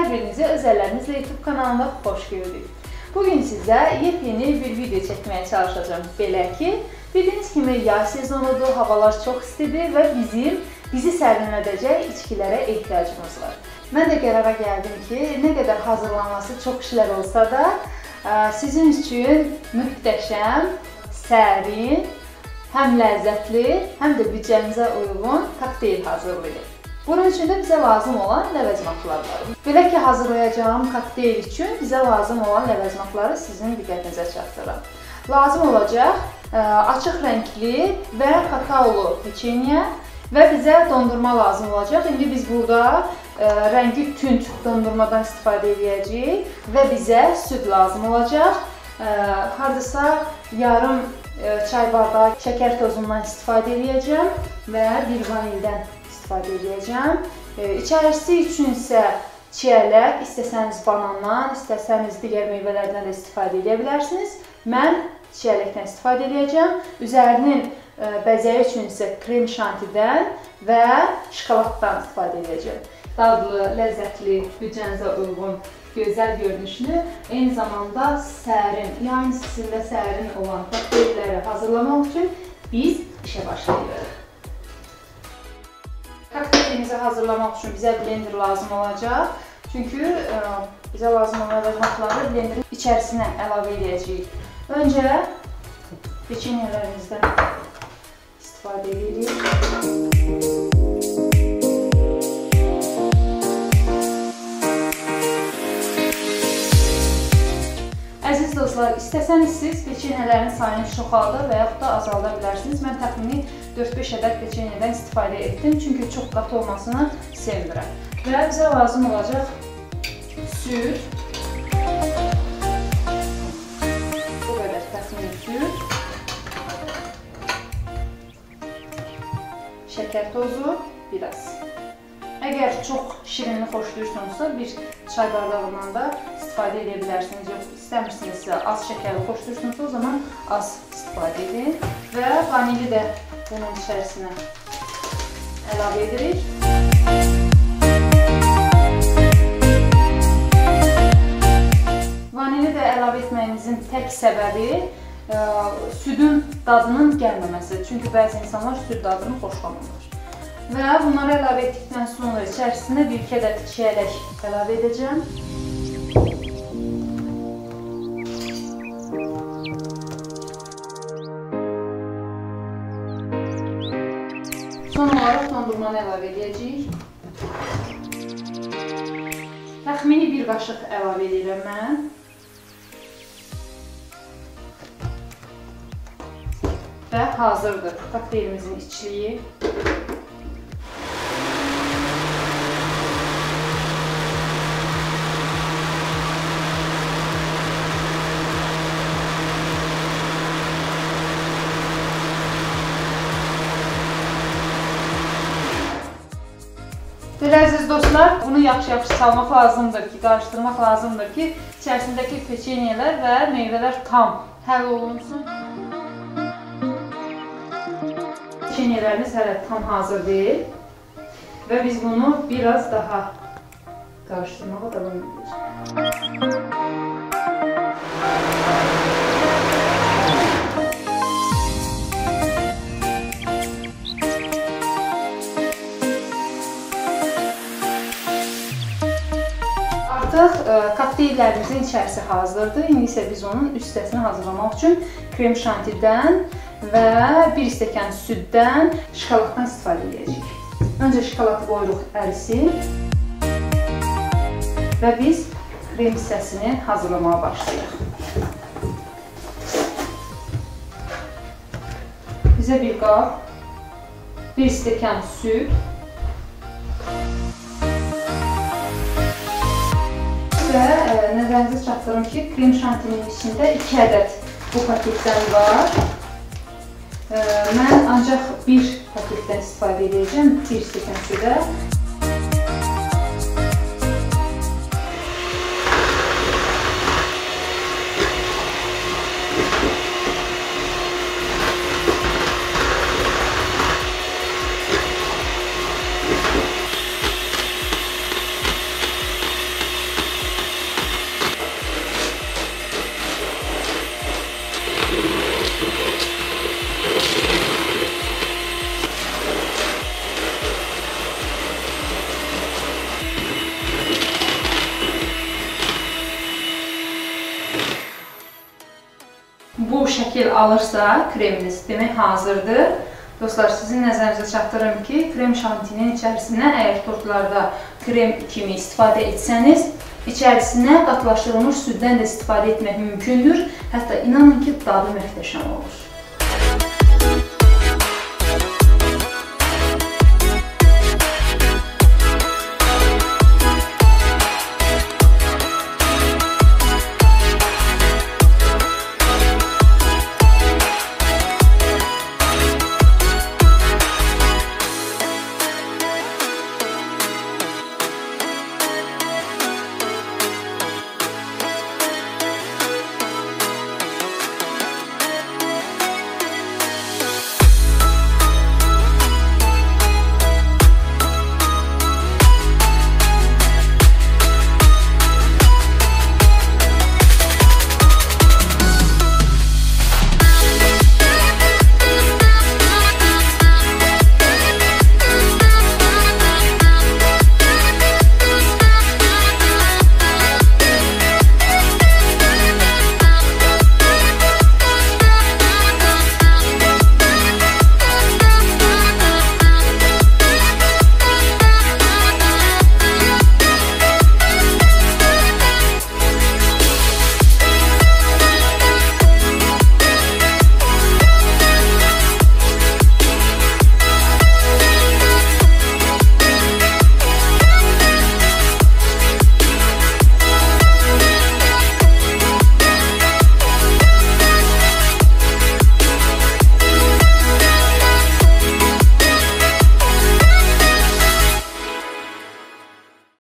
hər birinizi öz əllərinizlə YouTube kanalına xoş gördük. Bu gün sizə yepyeni bir video çəkməyə çalışacağam. Belə ki, bildiyiniz kimi yay sezonudur, havalar çox istidir və bizim bizi sərinlədəcək içkilərə ehtiyacımız var. Mən də qərara gəldim ki, nə qədər hazırlanması çox işlər olsa da, sizin üçün möhtəşəm, sərin, həm ləzzətli, həm də büdcəmizə uyğun kokteyl hazırlayırıq. Bunun üçün də bizə lazım olan ləvəzmatlar var. Belə ki, hazırlayacağım kokteyl üçün bizə lazım olan ləvəzmatları sizin diqqətinizə çatdırıram. Lazım olacaq ə, e, açıq rəngli və kakaolu peçeniya və bizə dondurma lazım olacaq. İndi biz burada ə, e, rəngi tünd dondurmadan istifadə edəcəyik və bizə süd lazım olacaq. Ə, e, hardasa yarım ə, çay bardağı şəkər tozundan istifadə edəcəm və bir vanildən istifadə edəcəm. E, içərisi üçün isə çiyələk, istəsəniz banandan, istəsəniz digər meyvələrdən də istifadə edə bilərsiniz. Mən çiyələkdən istifadə edəcəm. Üzərinin e, bəzəyi üçün isə krem şantidən və şokoladdan istifadə edəcəm. Dadlı, ləzzətli, büdcənizə uyğun, gözəl görünüşlü, eyni zamanda sərin, yayın istisində sərin olan kokteylləri hazırlamaq üçün biz işə başlayırıq. Kokteylimizi hazırlamaq üçün bizə blender lazım olacaq. Çünki ə, e, bizə lazım olan ərzaqları blenderin içərisinə əlavə edəcəyik. Öncə peçenyələrimizdən istifadə edirik. Əziz dostlar, istəsəniz siz peçenyələrin sayını çoxalda və yaxud da azalda bilərsiniz. Mən təxmini 4-5 ədəd peçenyedən istifadə etdim, çünki çox qatı olmasını sevmirəm. Və bizə lazım olacaq süd. Bu qədər təxmini süd. Şəkər tozu, biraz. Əgər çox şirinli xoşlayırsanızsa, bir çay bardağından da istifadə edə bilərsiniz. Yox, istəmirsinizsə, az şəkərli xoşlayırsanızsa, o zaman az istifadə edin. Və vanili də bunun içərisinə əlavə edirik. Vanili də əlavə etməyimizin tək səbəbi ə, e, südün dadının gəlməməsi. Çünki bəzi insanlar süd dadını xoşlamırlar. Və bunları əlavə etdikdən sonra içərisinə bir iki ədəd çiyələk əlavə edəcəm. Olaraq dondurmanı əlavə edəcəyik. Təxmini bir qaşıq əlavə edirəm mən. Və hazırdır kokteylimizin içliyi. Dostlar, bunu yaxşı-yaxşı çalmaq lazımdır ki, qarışdırmaq lazımdır ki, içərisindəki peçenyelər və meyvələr tam həll olunsun. Peçenyelərimiz hələ tam hazır deyil və biz bunu biraz daha qarışdırmağa davam edəcəyik. Artıq e, kokteyllərimizin içərisi hazırdır. İndi isə biz onun üst hissəsini hazırlamaq üçün krem şantidən və 1 stəkan süddən, şokoladdan istifadə edəcəyik. Öncə şokoladı qoyuruq ərisin və biz krem hissəsini hazırlamağa başlayırıq. Bizə bir qab, 1 stəkan süd, və ə, nəzərinizə çatdırım ki, krem şantinin içində 2 ədəd bu paketdən var. Ə, e, mən ancaq bir paketdən istifadə edəcəm, bir stəkan südə. Şəkil alırsa, kreminiz demək hazırdır. Dostlar, sizin nəzərinizə çatdırım ki, krem şantinin içərisinə əgər tortlarda krem kimi istifadə etsəniz, içərisinə qatlaşdırılmış süddən də istifadə etmək mümkündür. Hətta inanın ki, dadı möhtəşəm olur.